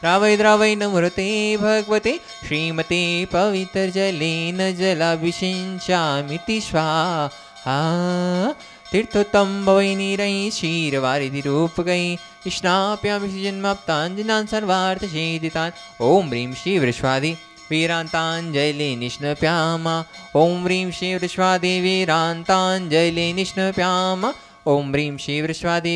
द्रावय द्रावय नमृते भगवते। श्रीमते पवित्रजलेन जलाभिषिञ्चामिति स्वाहा। तीर्थोत्तम भवै निरै क्षीरवारिधिरूपकै स्नाप्यामि जन्माप्ताञ्जनान् सर्वार्थशेदितान् ॐ ह्रीं श्री वृष्वादि वीरान्ताञ्जलि निष्णप्यामा। ॐ ह्रीं श्री वृष्वादि वीरान्ताञ्जलि निष्णप्यामा। ॐ ह्रीं श्री वृष्वादि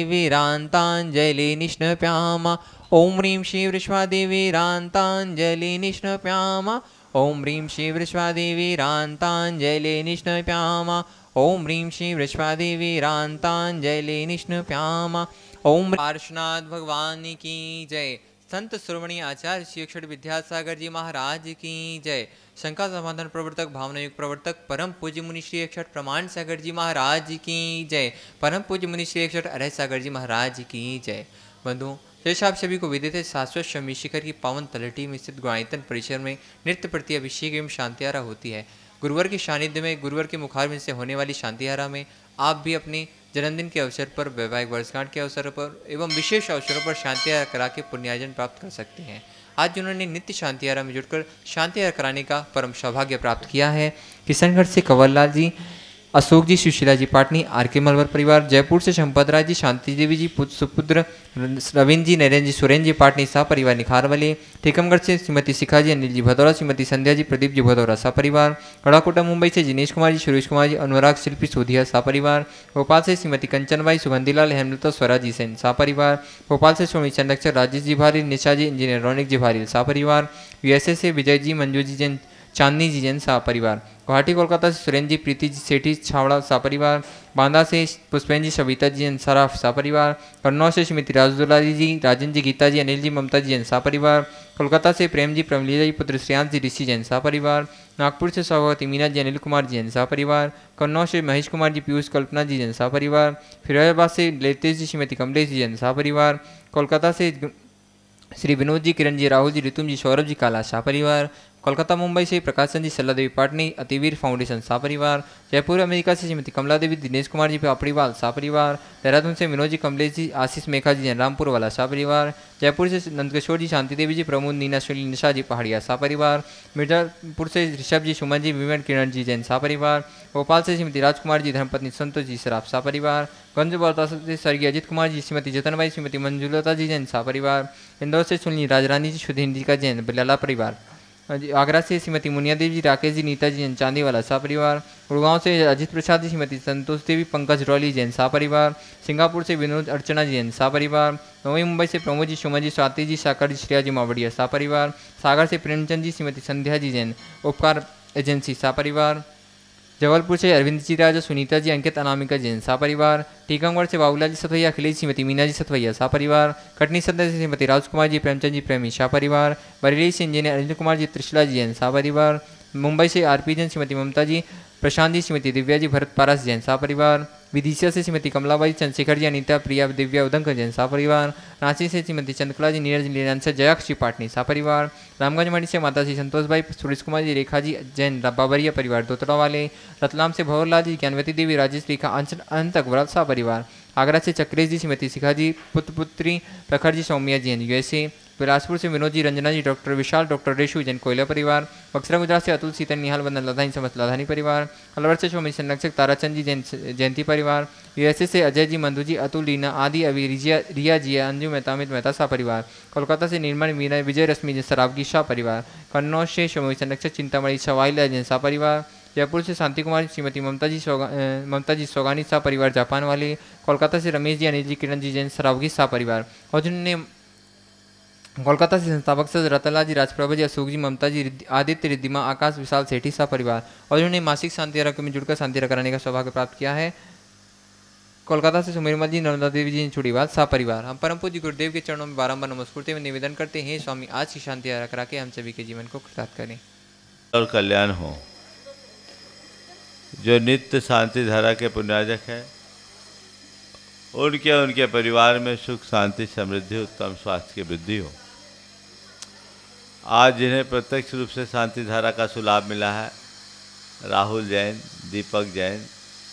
ॐ ह्रीं श्री वृष्वादि वीरान्ताञ्जलि निष्णप्यामा। ॐ ह्रीं श्री वृष्वादि वीरान्ताञ्जलि निष्णप्यामा। ॐ ह्रीं श्री वृष्वादि वीरान्ताञ्जलि निष्णप्यामा। ॐ पार्श्वनाथ भगवान की जय। संत श्रोमणी आचार्य श्री अक्षर विद्यासागर जी महाराज की जय। शंका समाधान प्रवर्तक भावना युग प्रवर्तक, परम पूज्य मुनि श्री अक्षर प्रमाण सागर जी महाराज की जय। परम पूज्य मुनि श्री अक्षर अरह सागर जी महाराज की जय। बंधु जैसे आप सभी को विदित है शाश्वत शमी शिखर की पावन तलटी में स्थित गुणायतन परिसर में नृत्य प्रति अभिषेक एवं शांतियारा होती है। गुरुवर के सानिध्य में, गुरुवर के मुखारविंद से होने वाली शांतियारा में आप भी अपने जन्मदिन के अवसर पर, वैवाहिक वर्षगांठ के अवसर पर एवं विशेष अवसरों पर शांतियारा करा के पुण्यार्जन प्राप्त कर सकते हैं। आज उन्होंने नित्य शांतियारा में जुड़कर शांतियारा कराने का परम सौभाग्य प्राप्त किया है किशनगढ़ से कंवरलाल जी अशोक जी सुशीला जी पाटनी, आर के मलवर परिवार जयपुर से संपत राज जी शांति देवी जी सुपुत्र रविंद्र जी नरेंद्र जी सुरेंद्र जी पाटनी सा परिवार निखार वाले। टीकमगढ़ से श्रीमती शिखा जी अनिल जी भदौरा, श्रीमती संध्या जी प्रदीप जी भदौरा सा परिवार। कड़ाकोटा मुंबई से जिनेश कुमार जी सुरेश कुमार जी अनुराग शिल्पी, सोधिया सा परिवार। भोपाल से श्रीमती कंचनबाई, सुगंधीलाल, हेमलता, स्वराज जी सेन सा परिवार। भोपाल से स्वामी चंदक्षर राजेश जी भारी निशा जी इंजीनियर रौनिक जी भारी सा परिवार। यूएसए से विजय जी मंजू जी जैन चांदनी जी जैन सा परिवार। गुवाहाटी, कोलकाता से सुरेंद्र जी प्रीति जी सेठी, छावड़ा सा परिवार। बांदा से पुष्पेन जी, सविता जी जैन सराफ सा परिवार। कन्नौज से श्रीमती राजदुल्ला जी, राजन जी, गीता जी, अनिल जी, ममता जी जैन परिवार। कोलकाता से प्रेम जी प्रमलीला जी, पुत्र श्रेयांश जी, ऋषि जैन सा परिवार। नागपुर से सौभावती मीना जी, अनिल कुमार जी जैन सा परिवार। कन्नौज से महेश कुमार जी, पीयूष कल्पना जी जैन परिवार। फिरोजाबाद से लेतेश जी, श्रीमती कमलेश जी जैन सा परिवार। कोलकाता से श्री विनोद जी, किरण जी, राहुल जी ऋतुम जी, सौरभ जी, काला शाह परिवार। कोलकाता, मुंबई से प्रकाशन जी, सल्ला देवी पाटनी, अतिवीर फाउंडेशन, सा परिवार, जयपुर, अमेरिका से श्रीमती कमला देवी, दिनेश कुमार जी पापड़ीवाल सा परिवार, देहरादून से विनोद जी, कमलेश जी, आशीष मेघा जी रामपुर वाला सा परिवार, जयपुर से नंदकिशोर जी, शांति देवी जी, प्रमोद, नीना निशा जी, पहाड़िया सा परिवार, मिर्जापुर से ऋषभ जी, सुमन जी विमन किरण जी, जैन सा परिवार, भोपाल से श्रीमती राजकुमार जी, धर्मपत्नी संतोष जी, सराफ सा परिवार, गंज बर्ता से स्वर्गीय अजित कुमार जी, श्रीमती जतनबाई श्रीमती मंजुलता जी, जैन सा परिवार, इंदौर से सुनी राजरानी जी सुधीन जी का जैन, बिलाला परिवार। आगरा से श्रीमती मुनिया देवी जी, राकेश जी, नीता जी जैन चांदी वाला सा परिवार, गुड़गांव से अजित प्रसाद जी, श्रीमती संतोष देवी, पंकज रौली जैन सा परिवार, सिंगापुर से विनोद अर्चना जी जैन सा परिवार, नवी मुंबई से प्रमोद जी, सुमन जी, स्वाति जी साकर जी, श्रेया जी, मावड़िया सा परिवार, सागर से प्रेमचंद जी, श्रीमती संध्या जी, जैन उपकार एजेंसी सा परिवार जबलपुर से अरविंद जी राजा, सुनीता जी, अंकित, अनामिका जैन, सा परिवार। टीकमगढ़ से बाबूलाल जी सतवैया, अखिलेश श्रीमती मीना जी सतवैया, सा परिवार। कटनी सदर से श्रीमती राजकुमार जी, प्रेमचंद जी, प्रेमी शाह परिवार। बरेली से इंजीनियर अनिल कुमार जी, त्रिशला जी जैन, सा परिवार। मुंबई से आरपी जैन, श्रीमती ममता जी, प्रशांत जी, श्रीमती दिव्या जी भरत पारस जैन, सा परिवार। विदिशा से श्रीमती कमलाबाई, चंद्रशेखर जी, अनिता, प्रिया, दिव्या, उदंकर जैन, सा परिवार। रांची से श्रीमती चंद्रकला जी, नीरज लीलांसा जयाक्षी पाटनी, सा परिवार। रामगंज मंडी से माता जी संतोष भाई सुरेश कुमार जी, रेखा जी, जैन बाबरिया परिवार, दोतरा वाले। रतलाम से भवरलाल जी, ज्ञानवती देवी, राजेश रेखा अनंतक व्रत सा परिवार। आगरा से चक्रेश जी, श्रीमती शिखा जी, पुत्र पुत्री, प्रखर जी, सौम्या जी, एन यूएसए बिलासपुर से विनोद जी, रंजना जी, डॉक्टर विशाल, डॉक्टर रेशु, जैन कोयला परिवार, बक्सरा गुजरात से अतुल सीतन, निहाल बंदन लधानी समस्त लधानी परिवार, अलवर से स्वामी संरक्षक ताराचंद जी जयंती परिवार, यूएसए से अजय जी, मंदू जी, अतुल, रीना, आदि, अभी, रिजिया, रिया जी, अंजू मेहता, अमित मेहता शाह परिवार, कोलकाता से निर्मल, मीना, विजय रश्मि, जैन सरावगी शाह परिवार कन्नौज से स्वामी संरक्षक चिंतामणि, सवाई जैन शाह परिवार, जयपुर से शांति कुमार, श्रीमती ममता जी ममता जी, सौगानी शाह परिवार, जापान वाले, कोलकाता से रमेश जी, अनिल जी, किरण जी, जैन सरावगी शाह परिवार और जिन्होंने कोलकाता से संस्थापक सद रतनलाल जी, राजप्रभा जी, अशोक जी, ममता जी आदित्य रिद्धिमा आकाश विशाल सेठी सा परिवार और जिन्होंने मासिक शांति आरोग्य में जुड़कर शांति कराने का सौभाग्य प्राप्त किया है। कोलकाता से सुमेरमल जी, नर्मदा देवी जी छुड़ीवाल सा परिवार। हम परम पूज्य गुरुदेव के चरणों में बारम्बार नमस्कुरते में निवेदन करते हैं, स्वामी आज की शांति करा के हम सभी के जीवन को कृतार्थ करें। और कल्याण हो। जो नित्य शांति धारा के पुण्याजक है उनके उनके परिवार में सुख, शांति, समृद्धि, उत्तम स्वास्थ्य की वृद्धि हो। आज जिन्हें प्रत्यक्ष रूप से शांति धारा का सुलाभ मिला है, राहुल जैन, दीपक जैन,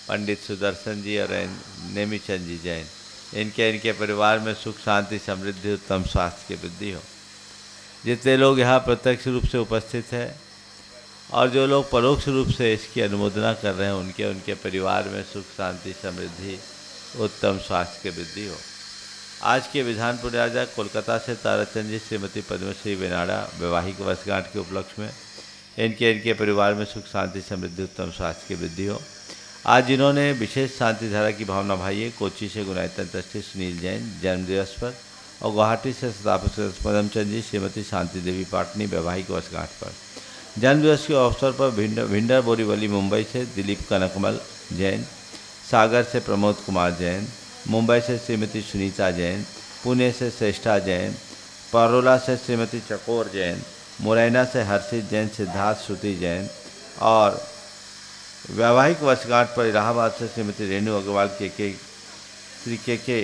पंडित सुदर्शन जी और नेमीचंद जी जैन, इनके इनके परिवार में सुख, शांति, समृद्धि, उत्तम स्वास्थ्य की वृद्धि हो। जितने लोग यहाँ प्रत्यक्ष रूप से उपस्थित हैं और जो लोग परोक्ष रूप से इसकी अनुमोदना कर रहे हैं, उनके उनके परिवार में सुख, शांति, समृद्धि उत्तम स्वास्थ्य की वृद्धि हो। आज के विधानपुर राजा कोलकाता से ताराचंद जी, श्रीमती पद्मश्री बेनाडा वैवाहिक वर्षगांठ के उपलक्ष्य में, इनके इनके परिवार में सुख, शांति, समृद्धि, उत्तम स्वास्थ्य की वृद्धि हो। आज जिन्होंने विशेष शांति धारा की भावना भाई है कोची से गुनायतन ट्रस्टी सुनील जैन जन्मदिवस पर, और गुवाहाटी से स्थापक पदमचंद जी, श्रीमती शांति देवी पाटनी वैवाहिक वर्षगांठ पर। जन्मदिवस के अवसर पर भिंडर बोरीवली मुंबई से दिलीप कनकमल जैन सागर से प्रमोद कुमार जैन, मुंबई से श्रीमती सुनीता जैन, पुणे से श्रेष्ठा जैन, पारोला से श्रीमती चकोर जैन, मुरैना से हर्षित जैन, सिद्धार्थ श्रुति जैन और वैवाहिक वर्षगांठ पर इलाहाबाद से श्रीमती रेणु अग्रवाल के के, श्री के के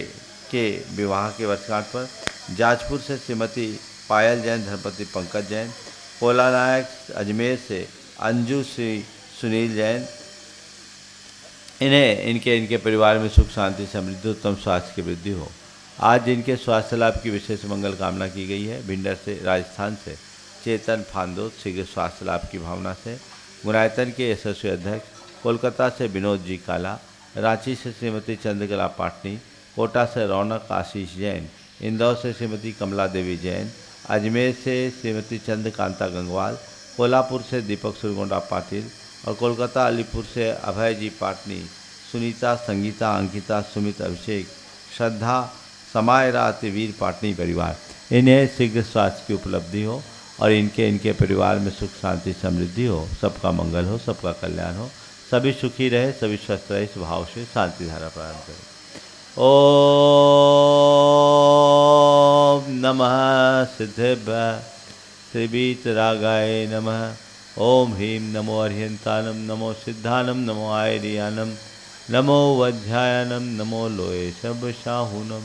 के विवाह के वर्षगांठ पर, जाजपुर से श्रीमती पायल जैन, धर्मपति पंकज जैन कोला नायक अजमेर से अंजू श्री सुनील जैन इन्हें, इनके इनके परिवार में सुख, शांति, समृद्धि, उत्तम स्वास्थ्य की वृद्धि हो। आज जिनके स्वास्थ्य लाभ की विशेष मंगल कामना की गई है। भिंडर से, राजस्थान से, चेतन फांदोत शीघ्र स्वास्थ्य लाभ की भावना से। गुनायतन के यशस्वी अध्यक्ष, कोलकाता से विनोद जी काला, रांची से श्रीमती चंद्रकला पाटनी, कोटा से रौनक आशीष जैन, इंदौर से श्रीमती कमला देवी जैन, अजमेर से श्रीमती चंद्रकांता गंगवाल, कोल्हापुर से दीपक सुरगोंडा पाटिल और कोलकाता, अलीपुर से अभय जी पाटनी, सुनीता, संगीता, अंकिता, सुमित, अभिषेक, श्रद्धा समाय रात वीर पाटनी परिवार। इन्हें शीघ्र स्वास्थ्य की उपलब्धि हो और इनके इनके परिवार में सुख, शांति, समृद्धि हो। सबका मंगल हो, सबका कल्याण हो। सभी सुखी रहे, सभी स्वस्थ रहे, इस भाव से शांति धारा प्रारंभ करें। ओम नमः सिद्धेभ्य श्रीवीतरागाय नमः। ओम ह्रीं नमो अर्यन्तानं नमो सिद्धानं, नमो आयर्यानं, नमो वध्यायनं, नमो लोये शबशाहूनं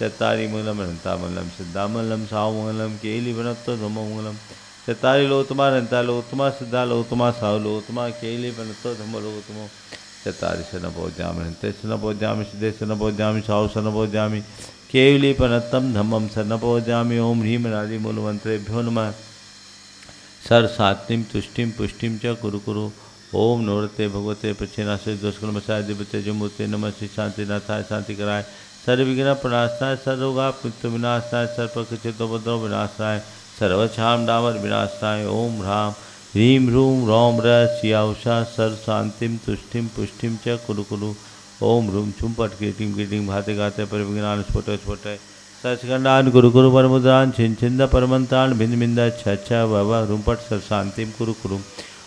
चत्तारिमूलं हन्तामलं सिद्धामलं सामूलं केलिवनत्वधमूलं चत्तारि लोतमा हन्ता लोतमा सिद्धा लोतमा साहु लोतमा केलिवनत्वधम लोतमो चत्तारि शनभोज्यामि हन्ते शनभोज्यामि, सिद्धे शनभोज्यामि साहु शनभोज्यामि केवलीपनत्तं धम्मं शनभोज्यामि, ओम ह्रीं नारीमूलमन्त्रेभ्यो नमः। सर सात्निम तुष्टिम पुष्टिम च कुरु कुरु। ओम नवरते भगवते प्रचेनाशय दोषकुल मसाय दिवते जमूर्ते नमः श्री शांतिनाथाय शांति कराय। सर्वविघ्न प्रणाशाय सर्वगा मृत्यु विनाशाय सर्पचितोपद्रव विनाशाय सर्वछाम डामर विनाशाय। ओम ह्राम ह्रीं ह्रूं रौम र सियाउषा सर शांतिम तुष्टिम पुष्टिम च कुरु कुरु। ओम ह्रूं छुम पट कीटिंग भाते गाते पर विघ्नान स्फोट स्फुट सचखंडान परमुद्रान छिन छिंद परमंतान भिंद भिंद छ छ वव रुपट सर शांतिम कुरु कुरु।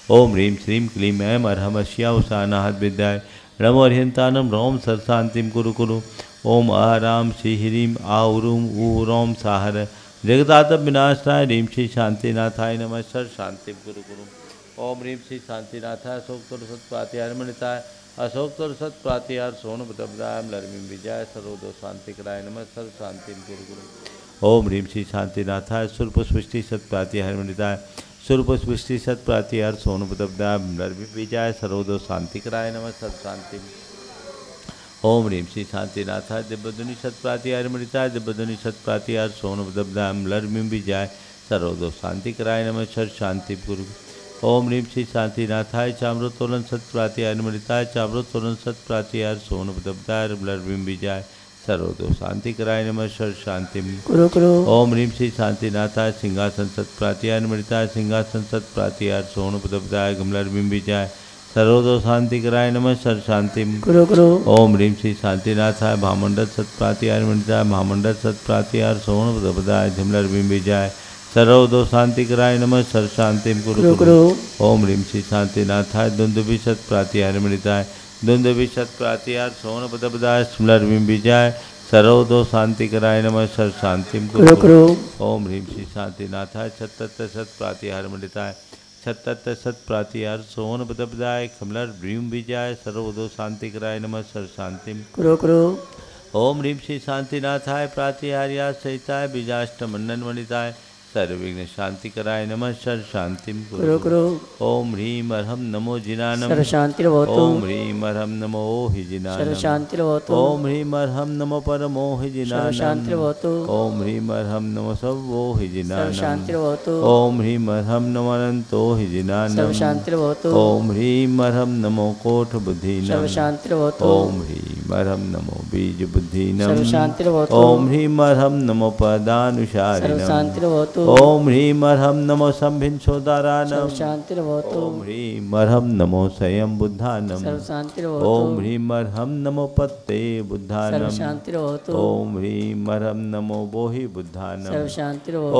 ओम ह्रीं श्रीं क्लीं ऐं अर्हम श्याउषानाहद विद्याय। नमो अर्यंतानम रोम सर शांतिम कुरु कुरु। ओम आराम श्री ह्रीं आउरूं ऊ रोम साहर। जगदातप विनाशाय ह्रीं श्री शांतिनाथाय नमः, सर शांतिम कुरु कुरु। ओम ह्रीं श्री शांतिनाथाय अशोक सत्पात्यारमणिताय अशोक सत प्रातिहार सोन बदबदायम लर्मी विजय सरोदो शांति कराय नम सर शांति गुरु गुरु ओम ह्रीं श्री शांतिनाथाय सुरपुष्टि सत प्रातिहार मणिताय सुरपुष्टि सत प्रातिहार सोन बदबदायम लर्मी विजय सरोदो शांति कराय नम सर शांति ओम ह्रीं श्री शांतिनाथाय दिव्यधुनि सत प्रातिहार मणिताय दिव्यधुनि सत प्रातिहार सोन बदबदायम लर्मी विजय सरोदो शांति कराय नमः सर शांति गुरु ओम ह्रीं श्री शांतिनाथाय चामृतोलन सत्प्रातिहार अनुमृताय चामृतोलन सत्प्रातिहार सोन दबदार ब्लरबिम विजय सर्वदो शांति कराय नमः सर शांति ओम ह्रीं श्री शांतिनाथाय सिंहासन सत्प्रातिहार अनुमृताय सिंहासन सत्प्रातिहार सोन दबदाय गमलरबिम विजय सर्वदो शांति कराय नम सर शांति ओम ह्रीं श्री शांतिनाथाय भामंडल सत्प्रातिहार अनुमृताय सोन दबदाय झमलरबिम विजय सर्वदो शांति कराय नमः सर शांति कुरु कुरु ओम ह्रीं श्री शांतिनाथाय द्वंद्वी सत प्रातिहार मृताय द्वंद्वी सत प्रातिहार सोन पदपदाय स्मलर्विम विजय। सर्वदो शांति कराय नमः सर शांति कुरु कुरु ओम ह्रीं श्री शांतिनाथाय छत्तत सत प्रातिहार मृताय छत्तत सत प्रातिहार सोन पदपदाय कमलर भ्रीम विजय। सर्वदो शांति कराय नमः सर शांति। ओम ह्रीं श्री शांतिनाथाय प्रातिहार्या सहिताय बीजाष्टमंडन वनिताय सर्वविघ्न शांति कराय नमः सर्व शांतिम कुरु कुरु ओम ह्रीम अर्हम नमो जिना जिनानम सर्वशान्तिर्भवतु ओम ह्रीम अर्हम नमो हि जिनानम सर्वशान्तिर्भवतु ओम ह्रीम अर्हम नमो परमो हि जिनानम सर्वशान्तिर्भवतु ओम ह्रीम अर्हम नमो सर्वो हि जिनानम सर्वशान्तिर्भवतु ओम ह्रीम अर्हम नमो अनंतो हि जिनानम सर्वशान्तिर्भवतु ओम ह्रीम अर्हम नमो कोट बुद्धिनम सर्वशान्तिर्भवतु ओम ह्रीम अर्हम नमो बीज बुद्धिनम सर्वशान्तिर्भवतु ओम ह्रीम अर्हम नमो सर्वशान्तिर्भवतु ओम ह्रीम अर्हम नमो संभिन्सोदारानम सर्वशान्तिर्भवतु ओम ह्रीम अर्हम नमो स्वयं बुद्धानम। ओम ह्रीम अर्हम नमो पत्ते बुद्धानम। ओम ह्रीम अर्हम नमो बोहि बुद्धानम।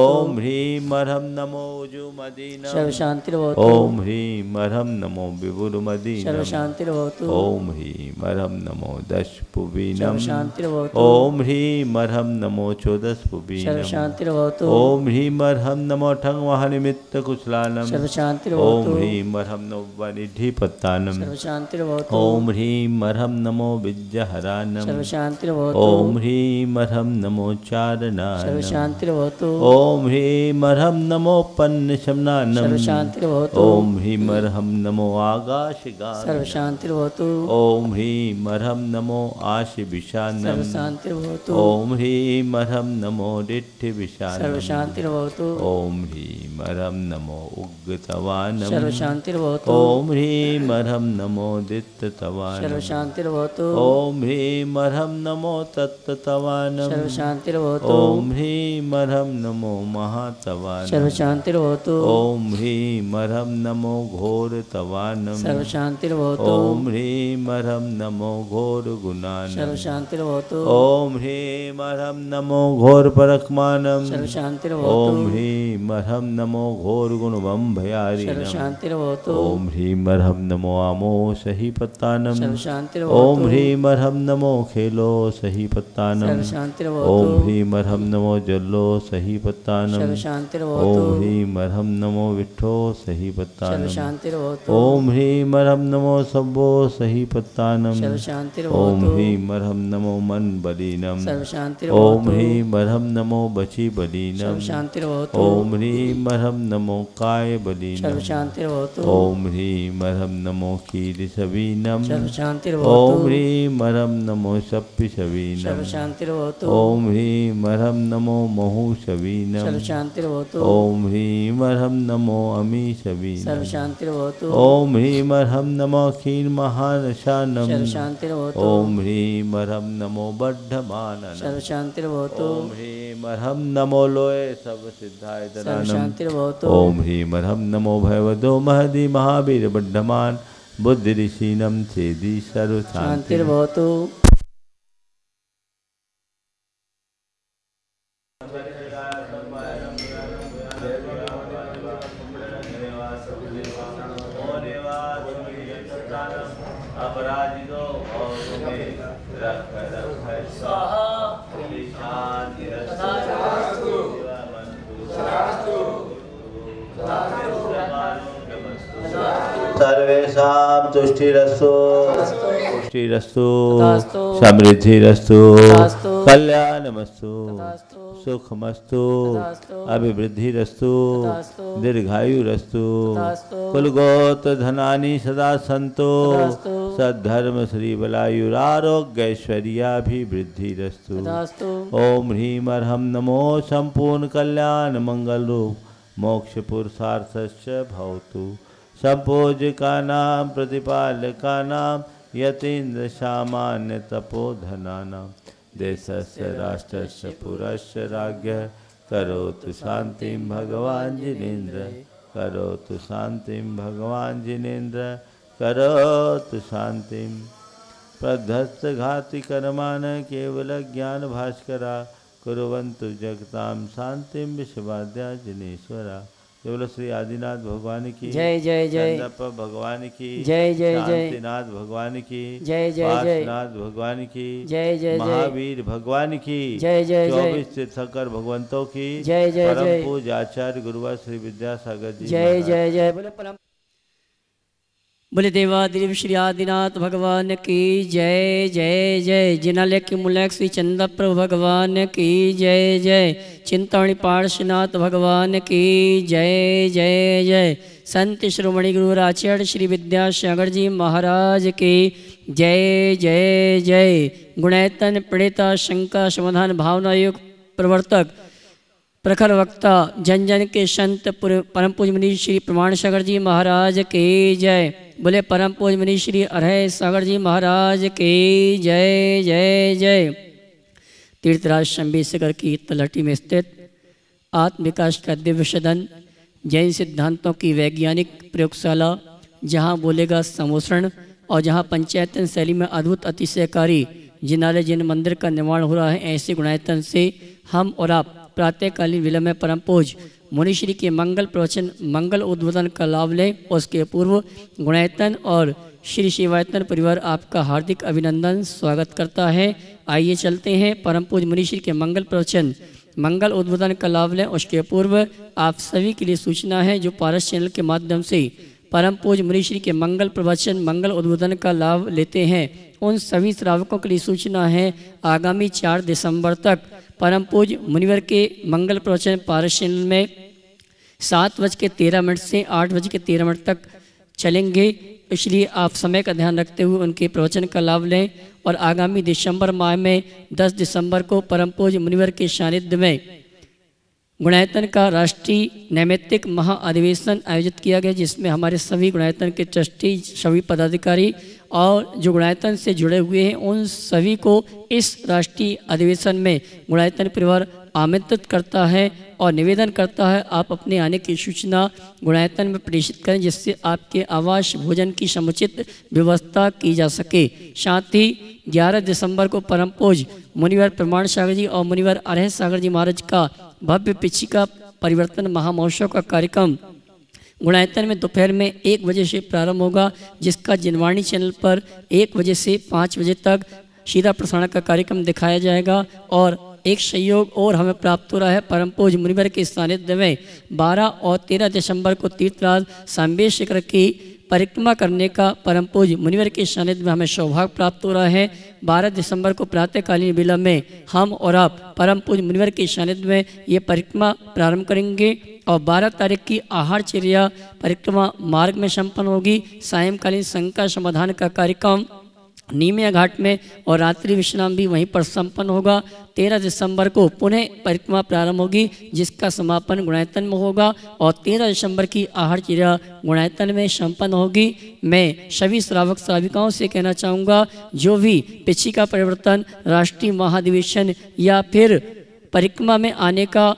ओम ह्रीम अर्हम नमो उजुमदीनम। सर्वशान्तिर्भवतु ओम ह्रीम अर्हम नमो विभुरमदीनम सर्वशान्तिर्भवतु ओम ह्रीम अर्हम नमो दशपुवीनम सर्वशान्तिर्भवतु ओम ह्रीम अर्हम नमो सर्वशान्तिर्भवतु ओम ह्रीम अर्हम नमो ठंग महानिमित्त कुशलानम ओम ह्रीम अर्हम नमो वनिधिपत्तानम। सर्वशान्तिर्भवतु ओम ह्रीम अर्हम नमो विद्यहरानम। ओम ह्रीम अर्हम नमो चारणानम ओम ह्रीम अर्हम नमो पन्न शमनानम ओम ह्रीम अर्हम नमो आकाशगानम। सर्वशान्तिर्भवतु ओम ह्रीम अर्हम नमो आश विशानम सर्वशान्तिर्भवतु। ओम ह्रीम अर्हम नमो डिठ्ठ विशानम सर्वशान्तिर्भवतु। ओम ह्रीम अर्हम नमो उग्गतवानम सर्वशान्तिर्भवतु। ओम ह्रीम अर्हम नमो दित्तवानम सर्वशान्तिर्भवतु। ओम ह्रीम अर्हम नमो तत्तवानम सर्वशान्तिर्भवतु। ओम ह्रीम अर्हम नमो महातवानम। सर्वशान्तिर्भवतु। ओम ह्रीम अर्हम नमो घोर घोरतवानम। सर्वशान्तिर्भवतु। ओम ह्रीम अर्हम नमो घोर गुणानम सर्वशान्तिर्भवतु ओम ह्रीम अर्हम नमो घोर परकमानम सर्वशान्तिर्भवतु ओम ह्रीम अर्हम नमो घोर गुणवम भयारिणम सर्वशान्तिर्भवतु ओम ह्रीम अर्हम नमो आमो सही पत्तानम सर्वशान्तिर्भवतु ओम ह्रीम अर्हम नमो खेलो सही पत्तानम सर्वशान्तिर्भवतु ओम ह्रीम अर्हम नमो जल्लो सही पत्तानम सर्वशान्तिर्भवतु ओम ह्रीम अर्हम नमो विठ्ठो सही पत्तानम सर्वशान्तिर्भवतु ओम ह्रीम अर्हम नमो सब्बो सही पत्तानम ओम ह्रीम अर्हम नमो मन बलीनम ओम ह्रीम अर्हम नमो बची बलीनम सर्वशान्तिर्भवतु ओम ह्रीम अर्हम नमो काय बलीनम ओम ह्रीम अर्हम नमो सवीनम सर्वशान्तिर्भवतु ओम ह्रीम अर्हम नमो सवीनम सर्वशान्तिर्भवतु ओम ह्रीम अर्हम नमो महु सवीनम सर्वशान्तिर्भवतु ओम ह्रीम अर्हम नमो अमी सर्वशान्तिर्भवतु ओम ह्रीम अर्हम नमो क्षीर महानशानम सर्वशान्तिर्भवतु ओम ह्रीम अर्हम नमो बड्ढमान सर्वशांतिर्भवतु ओम ह्रीम अर्हम नमो लोय सब सिद्धाय ददानम सर्वशान्तिर्भवतु। ओम ह्रीम अर्हम नमो भयवदो महदि महावीर बड्ढमान बुद्धि ऋषीनम छेदी सर्व तथास्तु। कल्याणमस्तु। सुखमस्तु। अभिवृद्धिस्तु। दीर्घायुरस्तु। कुलगोत धनानि सदा सन्तो। सद्धर्म श्री बलायुरारोग्यैश्वर्याभिवृद्धिरस्तु तथास्तु ओम ह्रीम अर्हम नमो संपूर्ण कल्याण मंगल रूप मोक्ष पुरुषार्थस्य भवतु। संपोजका नाम, प्रतिपालका नाम, यतीन्द्र सामान्य तपोधना नाम देशस्य, राष्ट्रस्य, पुरस्य राज्ञ, करोतु शान्तिं भगवान् जिनेन्द्र। करोतु शान्तिं भगवान् जिनेन्द्र। करोतु शान्तिं। प्रध्वस्तघाति कर्मान केवल ज्ञान भास्करा। कुर्वन्तु जगतां शान्तिं विश्वाद्या जिनेश्वरा। केवल श्री आदिनाथ भगवान की जय जय जय। भगवान की जय जय जय। नाथ भगवान की जय जय जय। नाथ भगवान की जय जय जय। महावीर भगवान की जय जय जय। चौबीस तीर्थकर भगवंतों की जय जय जय। पूज आचार्य गुरुवार श्री विद्यासागर जी जय जय जय। बोले परम बोले देवादिदेव श्री आदिनाथ भगवान की जय जय जय। जिनालय की मुलक श्री चंदा प्रभु भगवान की जय जय। चिंतामणि पार्श्वनाथ भगवान की जय जय जय। संत श्रोमणि गुरु आचार्य श्री विद्यासागर जी महाराज की जय जय जय। गुणैतन प्रणेता शंका समाधान भावना युग प्रवर्तक प्रखर वक्ता जन जन के संत परम पूज मुनि श्री प्रमाण सागर जी महाराज के जय। बोले परम पूज मुनि श्री अरह सागर जी महाराज के जय जय जय। तीर्थराज शंभी सागर की तलहटी में स्थित आत्म विकास का दिव्य सदन, जैन सिद्धांतों की वैज्ञानिक प्रयोगशाला, जहाँ बोलेगा समोषण और जहाँ पंचायतन शैली में अद्भुत अतिशयकारी जिनाले जिन मंदिर का निर्माण हो रहा है, ऐसे गुणायतन से हम और आप प्रातःकालीन विलम्ब परम पूज। मुनिश्री के मंगल प्रवचन, मंगल उद्बोधन का लाभ लें, उसके पूर्व गुणायतन और श्री शिवायतन परिवार आपका हार्दिक अभिनंदन, स्वागत करता है। आइए चलते हैं परम पूज मुनिश्री के मंगल प्रवचन। मंगल उद्बोधन का लाभ लें, उसके पूर्व आप सभी के लिए सूचना है जो पारस चैनल के माध्यम से परम पूज मुनिश्री के मंगल प्रवचन, मंगल उद्बोधन का लाभ लेते हैं। उन सभी श्रावकों के लिए सूचना है, आगामी चार दिसंबर तक परम पूज मुनिवर के मंगल प्रवचन पारस चैनल में सात बज के तेरह मिनट से आठ बज के तेरह मिनट तक चलेंगे। इसलिए आप समय का ध्यान रखते हुए उनके प्रवचन का लाभ लें और आगामी दिसंबर माह में 10 दिसंबर को परम पूज मुनिवर के सानिध्य में गुणायतन का राष्ट्रीय नैमित्तिक महाअधिवेशन आयोजित किया गया, जिसमें हमारे सभी गुणायतन के ट्रस्टी, सभी पदाधिकारी और जो गुणायतन से जुड़े हुए हैं, उन सभी को इस राष्ट्रीय अधिवेशन में गुणायतन परिवार आमंत्रित करता है और निवेदन करता है, आप अपने आने की सूचना गुणायतन में प्रेषित करें, जिससे आपके आवास, भोजन की समुचित व्यवस्था की जा सके। साथ ही 11 दिसंबर को परम पूज मुनिवर प्रमाण सागर जी और मुनिवर अरह सागर जी महाराज का भव्य पिछिका परिवर्तन महामहोत्सव का कार्यक्रम गुणायतन में दोपहर में एक बजे से प्रारंभ होगा, जिसका जिनवाणी चैनल पर एक बजे से पाँच बजे तक सीधा प्रसारण का कार्यक्रम दिखाया जाएगा और एक सहयोग और हमें प्राप्त हो रहा है। परम पूज मुनिवर के सानिध्य में 12 और 13 दिसंबर को तीर्थराज सांबेश शिखर की परिक्रमा करने का परम पूज मुनिवर के सानिध्य में हमें सौभाग्य प्राप्त हो रहा है। 12 दिसंबर को प्रातःकालीन विलम्ब में हम और आप परम पूज मुनिवर के सानिध्य में ये परिक्रमा प्रारंभ करेंगे और 12 तारीख की आहारचर्या परिक्रमा मार्ग में संपन्न होगी। सायंकालीन शंका समाधान का कार्यक्रम नीमिया घाट में और रात्रि विश्राम भी वहीं पर संपन्न होगा। तेरह दिसंबर को पुनः परिक्रमा प्रारंभ होगी, जिसका समापन गुणायतन में होगा और तेरह दिसंबर की आहार क्रिया गुणायतन में संपन्न होगी। मैं सभी श्रावक श्राविकाओं से कहना चाहूँगा, जो भी पिछी का परिवर्तन, राष्ट्रीय महाधिवेशन या फिर परिक्रमा में आने का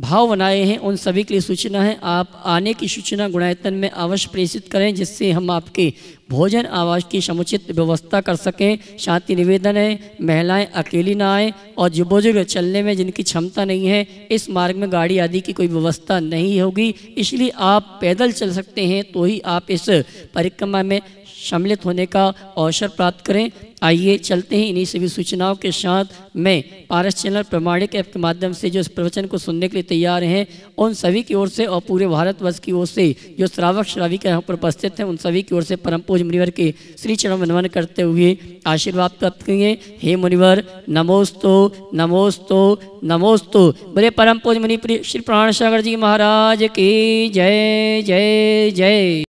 भाव बनाए हैं, उन सभी के लिए सूचना है, आप आने की सूचना गुणायतन में अवश्य प्रेषित करें, जिससे हम आपके भोजन आवास की समुचित व्यवस्था कर सकें, शांति निवेदन है, महिलाएँ अकेली ना आए, और जो बुज़ुर्ग चलने में जिनकी क्षमता नहीं है, इस मार्ग में गाड़ी आदि की कोई व्यवस्था नहीं होगी, इसलिए आप पैदल चल सकते हैं तो ही आप इस परिक्रमा में सम्मिलित होने का अवसर प्राप्त करें। आइए चलते हैं इन्हीं सभी सूचनाओं के साथ। मैं पारस चैनल प्रमाणिक ऐप के माध्यम से जो इस प्रवचन को सुनने के लिए तैयार हैं, उन सभी की ओर से और पूरे भारतवर्ष की ओर से जो श्रावक श्राविका यहाँ पर उपस्थित हैं, उन सभी की ओर से परम पूज मुनिवर के श्री चरण वंदन करते हुए आशीर्वाद प्राप्त करेंगे। हे मुनिवर, नमोस्तो नमोस्तो नमोस्तो। बोले परम पूज मुनि श्री प्राण सागर जी महाराज की जय जय जय।